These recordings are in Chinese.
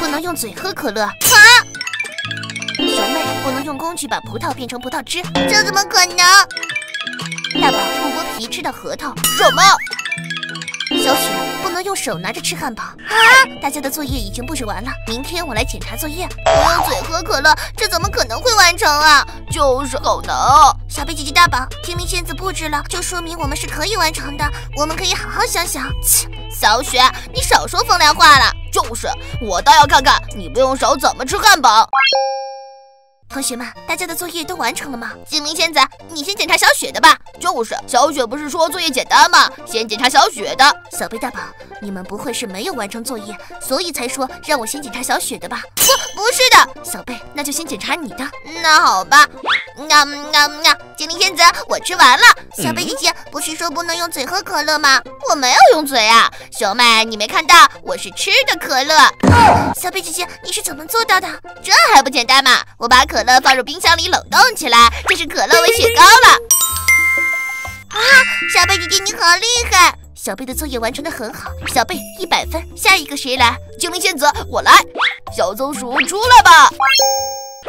不能用嘴喝可乐。啊！熊妹不能用工具把葡萄变成葡萄汁，这怎么可能？大宝不剥皮吃的核桃，什么？小雪不能用手拿着吃汉堡啊！大家的作业已经布置完了，明天我来检查作业。不用嘴喝可乐，这怎么可能会完成啊？就是狗能。小贝姐姐大宝，精灵仙子布置了，就说明我们是可以完成的。我们可以好好想想。切，小雪，你少说风凉话了。就是，我倒要看看你不用手怎么吃汉堡。同学们，大家的作业都完成了吗？精灵仙子，你先检查小雪的吧。就是，小雪不是说作业简单吗？先检查小雪的。小贝大宝，你们不会是没有完成作业，所以才说让我先检查小雪的吧？不，不是的。小贝，那就先检查你的。那好吧。那那那！精灵仙子，我吃完了。小贝姐姐不是说不能用嘴喝可乐吗？我没有用嘴啊，熊妹，你没看到我是吃的可乐。小贝姐姐，你是怎么做到的？这还不简单吗？我把可。可乐放入冰箱里冷冻起来，这是可乐味雪糕了。啊，小贝姐姐你好厉害！小贝的作业完成的很好，小贝一百分。下一个谁来？精灵仙子，我来。小松鼠出来吧。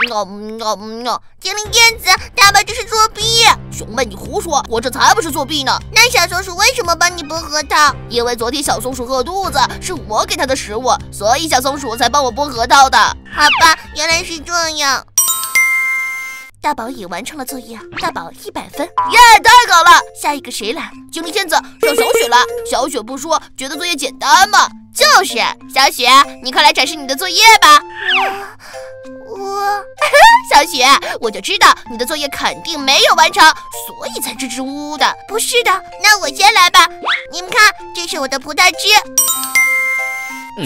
喵喵喵！精灵仙子，大宝这是作弊。熊妹你胡说，我这才不是作弊呢。那小松鼠为什么帮你剥核桃？因为昨天小松鼠饿肚子，是我给它的食物，所以小松鼠才帮我剥核桃的。好吧，原来是这样。大宝也完成了作业，大宝一百分，耶，太好了！下一个谁来？精灵仙子让小雪来。小雪不说，觉得作业简单吗？就是，小雪，你快来展示你的作业吧。我，我，小雪，我就知道你的作业肯定没有完成，所以才支支吾吾的。不是的，那我先来吧。你们看，这是我的葡萄汁。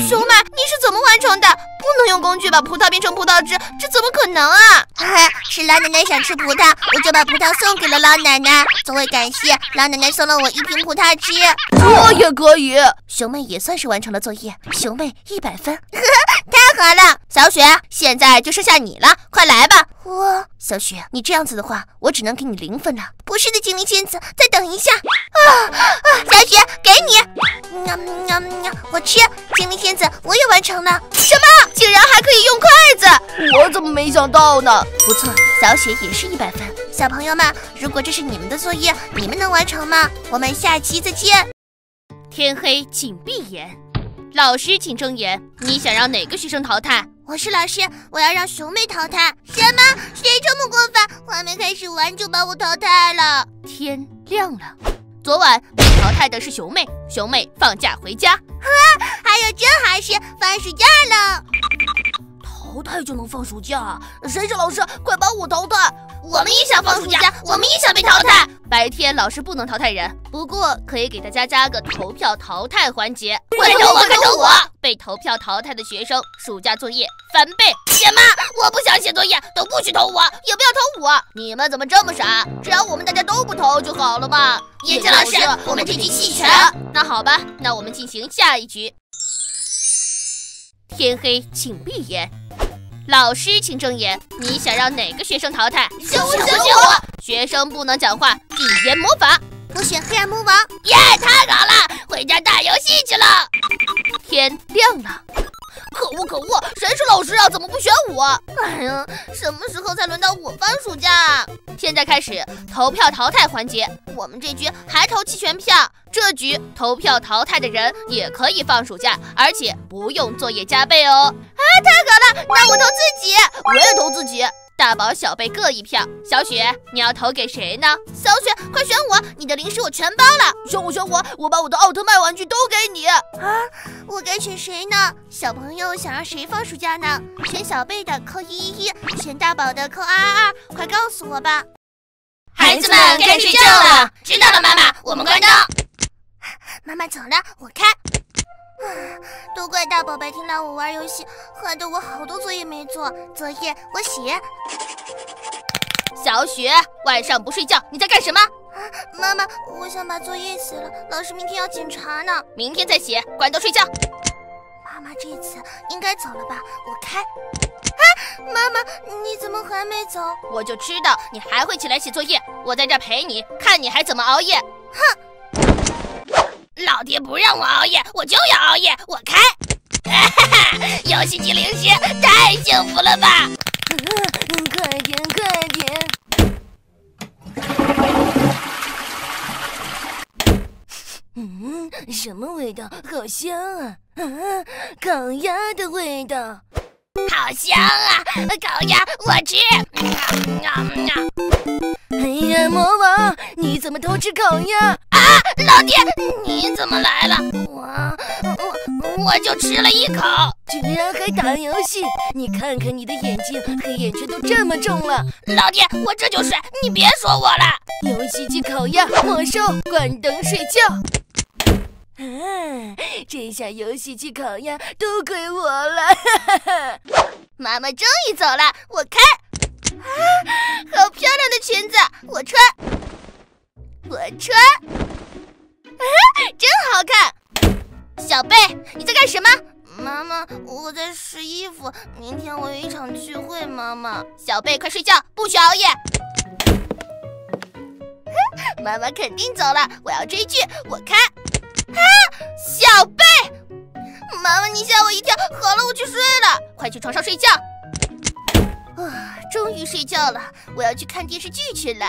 熊妹，你是怎么完成的？不能用工具把葡萄变成葡萄汁，这怎么可能啊？哈哈，是老奶奶想吃葡萄，我就把葡萄送给了老奶奶。作为感谢，老奶奶送了我一瓶葡萄汁。这也可以。熊妹也算是完成了作业，熊妹一百分，呵呵，太好了。小雪，现在就剩下你了，快来吧。我，小雪，你这样子的话，我只能给你零分了。不是的，精灵仙子，再等一下。啊啊，小雪，给你。喵喵喵，我吃。精灵仙子，我也完成了。什么？竟然还可以用筷子？我怎么没想到呢？不错，小雪也是一百分。小朋友们，如果这是你们的作业，你们能完成吗？我们下期再见。天黑请闭眼，老师请睁眼。你想让哪个学生淘汰？我是老师，我要让熊妹淘汰。什么？谁这么过分？还没开始玩就把我淘汰了。天亮了，昨晚被淘汰的是熊妹。熊妹放假回家。啊，还有这好事，放暑假了。淘汰就能放暑假？谁是老师？快把我淘汰！我们也想放暑假，我们也想被淘汰。白天老师不能淘汰人，不过可以给大家加个投票淘汰环节。快投我，快投我！被投票淘汰的学生，暑假作业翻倍。什么？我不想写作业，都不许投我，也不要投我。你们怎么这么傻？只要我们大家都不投就好了嘛。眼镜老师，我们这局弃权。那好吧，那我们进行下一局。天黑，请闭眼。老师，请睁眼。你想让哪个学生淘汰？选我，选我！学生不能讲话，禁言魔法。我选黑暗魔王。耶，太好了！回家打游戏去了。天亮了。可恶可恶，谁是老师啊？怎么不选我？哎呀，什么时候才轮到我放暑假啊？现在开始投票淘汰环节。我们这局还投弃权票，这局投票淘汰的人也可以放暑假，而且不用作业加倍哦。啊，太好了！那我投自己，我也投自己。大宝、小贝各一票。小雪，你要投给谁呢？小雪，快选我！你的零食我全包了。选我，选我！我把我的奥特曼玩具都给你。啊，我该选谁呢？小朋友想让谁放暑假呢？选小贝的扣一一一，选大宝的扣二二二。快告诉我吧。孩子们该睡觉了。知道了，妈妈，我们关灯。妈妈走了，我开。都怪大宝贝听到我玩游戏，害得我好多作业没做。作业我写。小雪，晚上不睡觉，你在干什么？妈妈，我想把作业写了，老师明天要检查呢。明天再写，关灯睡觉。妈妈这次应该走了吧？我开。啊，妈妈，你怎么还没走？我就知道你还会起来写作业，我在这陪你，看你还怎么熬夜。哼。老爹不让我熬夜，我就要熬夜。我开，哈哈，游戏机零食，太幸福了吧！快点，快点！嗯，什么味道？好香啊！啊，烤鸭的味道，好香啊！烤鸭，我吃。哎呀，魔王，你怎么偷吃烤鸭？啊，老爹，你怎么来了？我我我就吃了一口，居然还打游戏！你看看你的眼睛，黑眼圈都这么重了。老爹，我这就睡，你别说我了。游戏机烤鸭没收，关灯睡觉。啊！这下游戏机烤鸭都归我了！妈妈终于走了，我开，啊，好漂亮的裙子，我穿，我穿，啊，真好看！小贝，你在干什么？妈妈，我在试衣服，明天我有一场聚会。妈妈，小贝，快睡觉，不许熬夜。妈妈肯定走了，我要追剧，我看。啊，小贝，妈妈，你吓我一跳。好了，我去睡了，快去床上睡觉。啊，终于睡觉了，我要去看电视剧去了。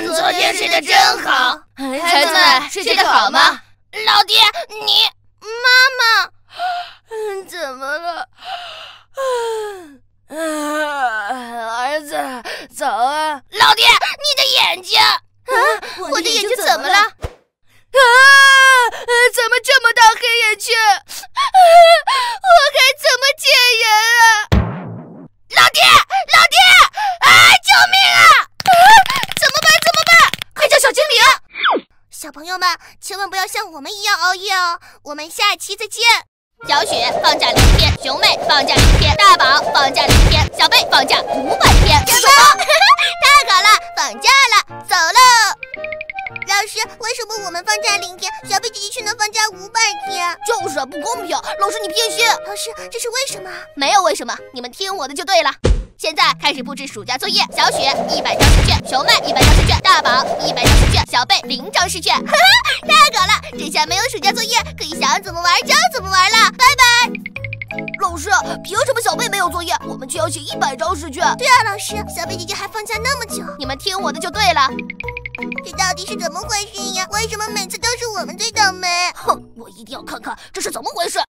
啊，昨天睡得真好，孩子们睡得好吗？老爹，你妈妈，怎么了？啊，儿子，早啊！老爹，你的眼睛啊！我的眼睛怎么了？啊！怎么这么大黑眼圈？我该怎么见人啊？老爹，老爹！啊！救命啊！怎么办？怎么办？快叫小精灵！小朋友们，千万不要像我们一样熬夜哦！我们下期再见。小雪放假零天，熊妹放假零天，大宝放假零天，小贝放假五百天。什么？太好了，放假了，走喽！老师，为什么我们放假零天，小贝姐姐却能放假五百天？就是啊，不公平！老师你偏心！老师，这是为什么？没有为什么，你们听我的就对了。现在开始布置暑假作业。小雪一百张试卷，熊妹一百张试卷，大宝一百张试卷，小贝零张试卷。哈哈，太搞了！这下没有暑假作业，可以想怎么玩就怎么玩了。拜拜。老师，凭什么小贝没有作业，我们却要写一百张试卷？对啊，老师，小贝姐姐还放假那么久。你们听我的就对了。这到底是怎么回事呀？为什么每次都是我们最倒霉？哼，我一定要看看这是怎么回事。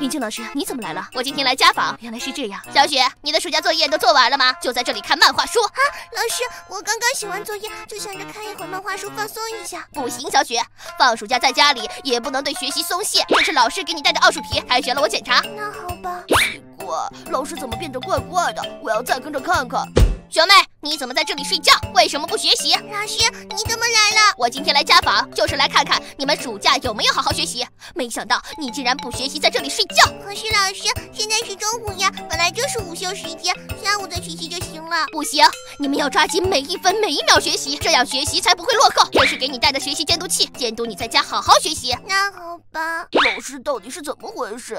云静老师，你怎么来了？我今天来家访，原来是这样。小雪，你的暑假作业都做完了吗？就在这里看漫画书。啊，老师，我刚刚写完作业，就想着看一会儿漫画书放松一下。不行，小雪，放暑假在家里也不能对学习松懈。这是老师给你带的奥数题，开学了我检查。那好吧。奇怪，老师怎么变得怪怪的？我要再跟着看看。学妹，你怎么在这里睡觉？为什么不学习？老师，你怎么来了？我今天来家访，就是来看看你们暑假有没有好好学习。没想到你竟然不学习，在这里睡觉。可是老师，现在是中午呀，本来就是午休时间，下午再学习就行了。不行，你们要抓紧每一分每一秒学习，这样学习才不会落后。这是给你带的学习监督器，监督你在家好好学习。那好吧。老师到底是怎么回事？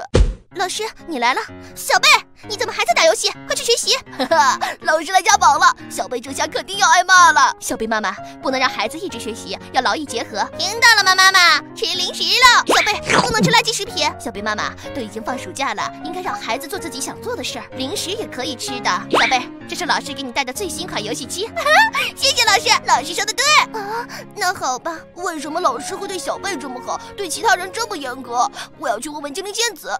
老师，你来了。小贝，你怎么还在打游戏？快去学习！哈哈，老师来家访了，小贝这下肯定要挨骂了。小贝妈妈不能让孩子一直学习，要劳逸结合。听到了吗，妈妈？吃零食了。小贝不能吃垃圾食品。小贝妈妈都已经放暑假了，应该让孩子做自己想做的事儿。零食也可以吃的。小贝，这是老师给你带的最新款游戏机。谢谢老师，老师说的对啊。那好吧，为什么老师会对小贝这么好，对其他人这么严格？我要去问问精灵仙子。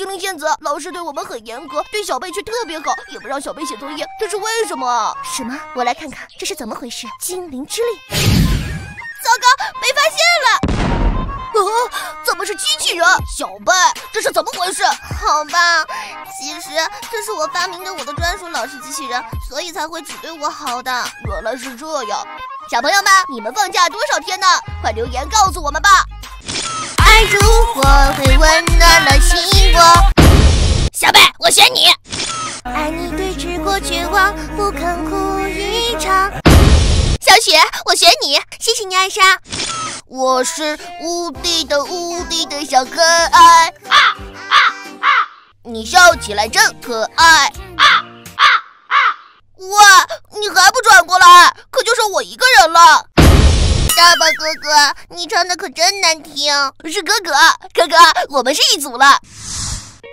精灵仙子，老师对我们很严格，对小贝却特别好，也不让小贝写作业，这是为什么？什么？我来看看这是怎么回事。精灵之力，糟糕，被发现了！啊，怎么是机器人？小贝，这是怎么回事？好吧，其实这是我发明的我的专属老师机器人，所以才会只对我好的。原来是这样，小朋友们，你们放假多少天呢？快留言告诉我们吧。爱如火，会温暖了心窝。小贝，我选你。爱你对峙过绝望，不肯哭一场。小雪，我选你。谢谢你，艾莎。我是无敌的无敌的小可爱。啊啊啊！你笑起来真可爱。啊啊啊！哇，你还不转过来？可就剩我一个人了。大宝哥哥，你唱的可真难听。是哥哥，哥哥，我们是一组了。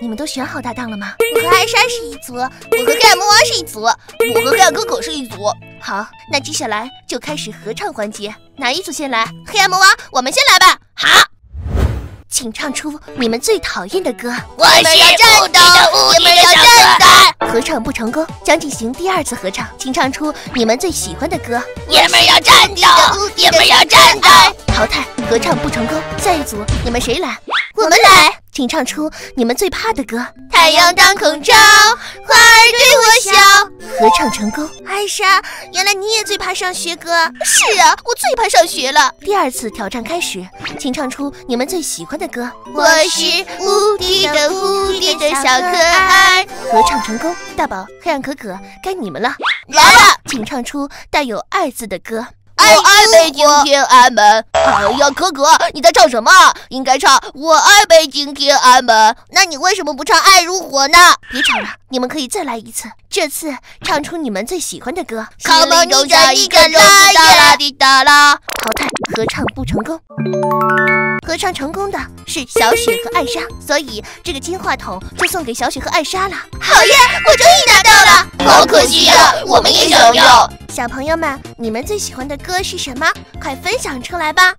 你们都选好搭档了吗？我和艾莎是一组，我和盖魔王是一组，我和盖哥哥是一组。好，那接下来就开始合唱环节，哪一组先来？黑暗魔王，我们先来吧。好，请唱出你们最讨厌的歌。我是战斗，你们要战斗。合唱不成功，将进行第二次合唱，请唱出你们最喜欢的歌。爷们要战斗，爷们要战斗。淘汰，合唱不成功，下一组你们谁来？我们来。请唱出你们最怕的歌。太阳当空照，花儿对我笑。合唱成功。艾莎，原来你也最怕上学歌。是啊，我最怕上学了。第二次挑战开始，请唱出你们最喜欢的歌。我是无敌的蝴蝶的小可爱。合唱成功。大宝，黑暗可可，该你们了。来了，请唱出带有“爱”字的歌。我爱北京天安门。哎呀，可可，你在唱什么？应该唱我爱北京天安门。那你为什么不唱爱如火呢？别吵了，你们可以再来一次。这次唱出你们最喜欢的歌。心里种下一颗种子，哒啦滴答啦。淘汰，合唱不成功。合唱成功的是小雪和艾莎，所以这个金话筒就送给小雪和艾莎了。好耶，我终于拿到了！好可惜呀，我们也想要。小朋友们，你们最喜欢的歌是什么？快分享出来吧！